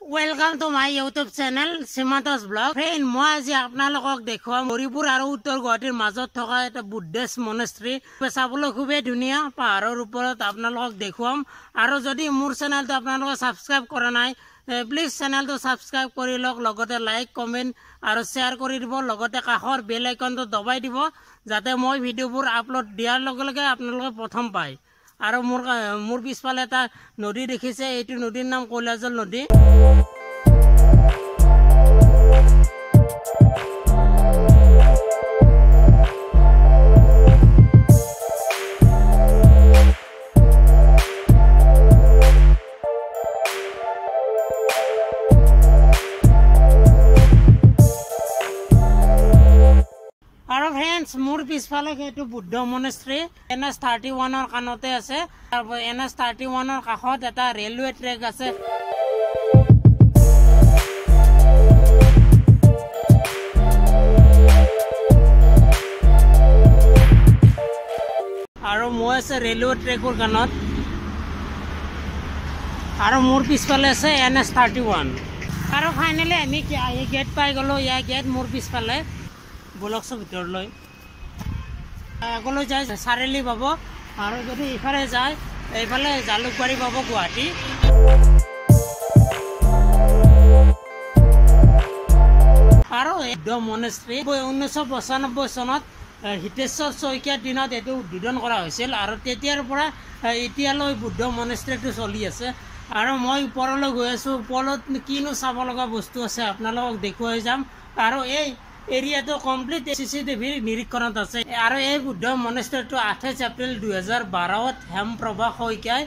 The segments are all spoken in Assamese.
Welcome to my YouTube channel Simanta's vlog friend মই আজি আপোনালোকক দেখুৱাম হৰিপুৰ আৰু উত্তৰ গুৱাহাটীৰ মাজত থকা এটা বুদ্ধিষ্ট মনেষ্ট্ৰী চাবলৈ খুবেই ধুনীয়া পাহাৰৰ ওপৰত আপোনালোকক দেখুৱাম। আৰু যদি মোৰ চেনেলটো আপোনালোকে ছাবস্ক্ৰাইব কৰা নাই প্লিজ চেনেলটো ছাবস্ক্ৰাইব কৰি লওক লগতে লাইক কমেণ্ট আৰু শ্বেয়াৰ কৰি দিব লগতে কাষৰ বেল আইকনটো দবাই দিব যাতে মই ভিডিঅ'বোৰ আপলোড দিয়াৰ লগে লগে আপোনালোকে প্ৰথম পায়। আৰু মোৰ মোৰ পিছফালে এটা নদী দেখিছে এইটো নদীৰ নাম কৈলাজল নদী। ফ্ৰেণ্ডছ মোৰ পিছফালে সেইটো Buddha monastery N S thirty ওৱানৰ কাণতে আছে। এন এছ থাৰ্টি ওৱানৰ কাষত এটা ৰেলৱে ট্ৰেক আছে। আৰু মই আছে ৰেলৱে ট্ৰেকৰ কাণত। আৰু মোৰ পিছফালে আছে এন এছ থাৰ্টি ওৱান আৰু ফাইনেলি আমি গেট পাই গ'লোঁ। ইয়াৰ গেট মোৰ পিছফালে। বলকচোন ভিতৰলৈ। আগলৈ যায় চাৰিআলি পাব আৰু যদি ইফালে যায় এইফালে জালুকবাৰী পাব গুৱাহাটী। আৰু একদম মনেষ্ট্ৰী ঊনৈছশ পঁচানব্বৈ চনত হিতেশ্বৰ শইকীয়াৰ দিনত এইটো উদ্বোধন কৰা হৈছিল আৰু তেতিয়াৰ পৰা এতিয়ালৈ বুদ্ধ মনেষ্ট্ৰীটো চলি আছে। আৰু মই ওপৰলৈ গৈ আছোঁ ওপৰত কিনো চাব লগা বস্তু আছে আপোনালোকক দেখুৱাই যাম। আৰু এই এৰিয়াটো কমপ্লিট চি চি টিভিৰ নিৰীক্ষণত আছে। আৰু এই বুদ্ধ মনেষ্ট্ৰীটো আঠাইছ এপ্ৰিল দুহেজাৰ বাৰত হেমপ্ৰভা শইকীয়াই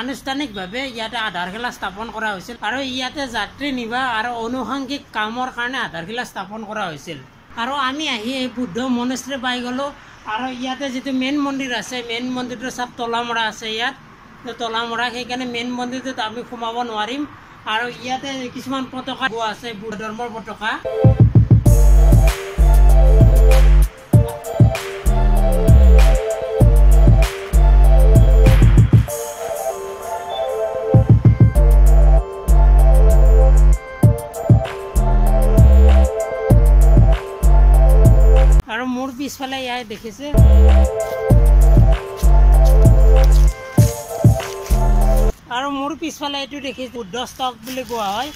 আনুষ্ঠানিকভাৱে ইয়াতে আধাৰশিলা স্থাপন কৰা হৈছিল। আৰু ইয়াতে যাত্ৰী নিবাস আৰু আনুষংগিক কামৰ কাৰণে আধাৰশিলা স্থাপন কৰা হৈছিল। আৰু আমি আহি এই বুদ্ধ মনেষ্ট্ৰী পাই গ'লোঁ। আৰু ইয়াতে যিটো মেইন মন্দিৰ আছে মেইন মন্দিৰটো চব তলামৰা আছে ইয়াত। তলামৰা সেইকাৰণে মেইন মন্দিৰটোত আমি সোমাব নোৱাৰিম। আৰু ইয়াতে কিছুমান পতাকা আছে বুদ্ধ ধৰ্মৰ পতাকা। মোৰ পিছফালে ইয়াই দেখিছে আৰু মোৰ পিছফালে এইটো দেখিছো বুদ্ধ ষ্টক বুলি কোৱা হয়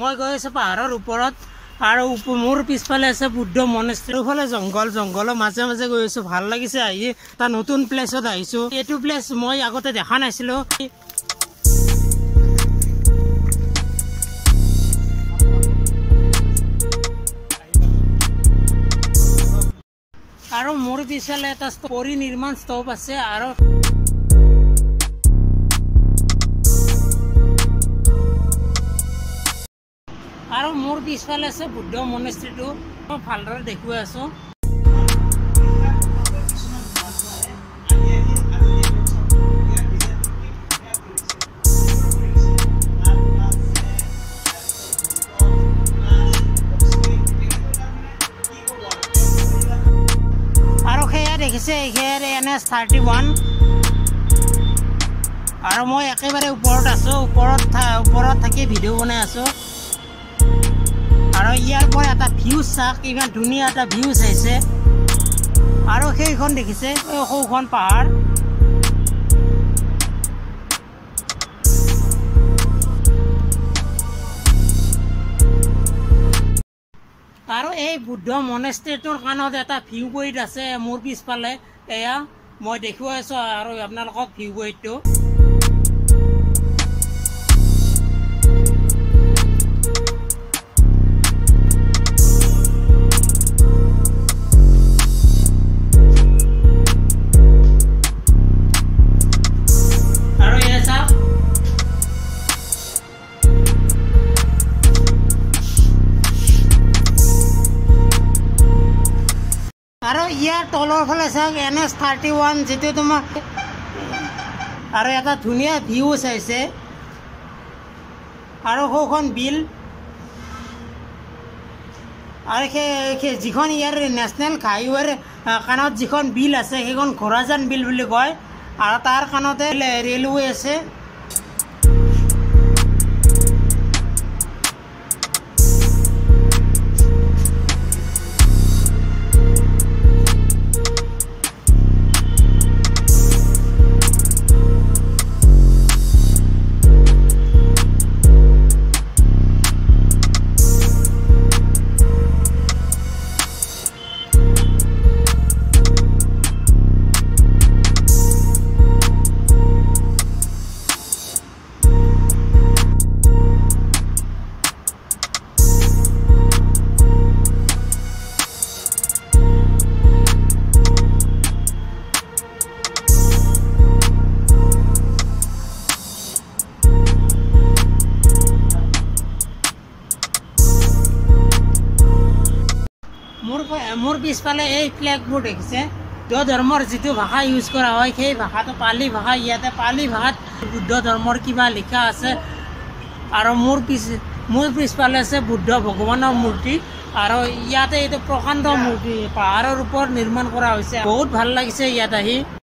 মই গৈ আছো পাহাৰৰ ওপৰত আৰু মোৰ পিছফালে আছে বুদ্ধ মনেষ্ট্ৰীৰ ফালে জংঘল জংঘলৰ মাজে মাজে গৈ আছো ভাল লাগিছে আহি এটা নতুন প্লেচত আহিছো এইটো প্লেচ মই আগতে দেখা নাছিলো আৰু মোৰ পিছফালে এটা পৰিনিৰ্মাণ স্তূপ আছে আৰু আৰু মোৰ পিছফালে আছে বুদ্ধ মনেষ্ট্ৰীটো মই ভালদৰে দেখুৱাই আছো। দেখিছে সেয়াৰ এন এছ থাৰ্টি ওৱান আৰু মই একেবাৰে ওপৰত আছোঁ ওপৰত ওপৰত থাকি ভিডিঅ' বনাই আছোঁ। আৰু ইয়াৰ পৰা এটা ভিউজ চাওক ইমান ধুনীয়া এটা ভিউজ আহিছে। আৰু সেইখন দেখিছে সৌখন পাহাৰ। এই বুদ্ধ মনেষ্ট্ৰীটোৰ কাণত এটা ভিউ পইণ্ট আছে মোৰ পিছফালে। এয়া মই দেখুৱাই আছোঁ আৰু আপোনালোকক ভিউ পইণ্টটো ইয়াৰ তলৰ ফালে চাওক এন এছ থাৰ্টি ওৱান যিটো তোমাৰ আৰু এটা ধুনীয়া ভিউ চাইছে। আৰু সৌখন বিল। আৰু সেই যিখন ইয়াৰ নেশ্যনেল হাইৱেৰ কাণত যিখন বিল আছে সেইখন ঘোঁৰাজান বিল বুলি কয়। আৰু তাৰ কাণতে ৰেলৱে আছে। মোৰ পিছফালে এই ফ্লেগবোৰ দেখিছে। বুদ্ধ ধৰ্মৰ যিটো ভাষা ইউজ কৰা হয় সেই ভাষাটো পালি ভাষা ইয়াতে পালি ভাষাত বুদ্ধ ধৰ্মৰ কিবা লিখা আছে। আৰু মোৰ পিছ মোৰ পিছফালে আছে বুদ্ধ ভগৱানৰ মূৰ্তি। আৰু ইয়াতে এইটো প্ৰকাণ্ড মূৰ্তি পাহাৰৰ ওপৰত নিৰ্মাণ কৰা হৈছে। বহুত ভাল লাগিছে ইয়াত আহি।